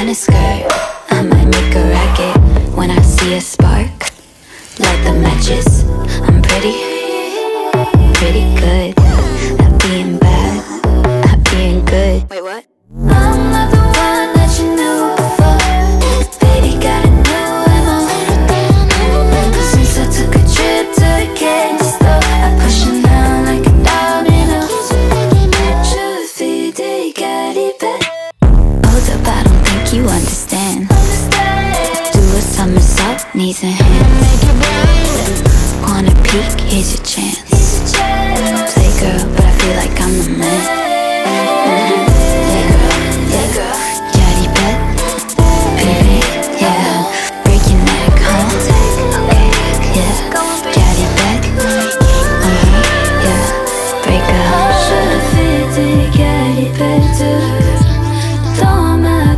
My tennis skirt, I might make a racket when I see a spark. Light the matches. I'm pretty, pretty good somersault, knees and hands. Wanna peek? Here's your chance. Play girl, but I feel like I'm the man. Yeah, girl, yeah, girl. Baby, yeah. Break your neck, huh? Yeah. Uh-huh, yeah. Break up. Je fais des dans ma.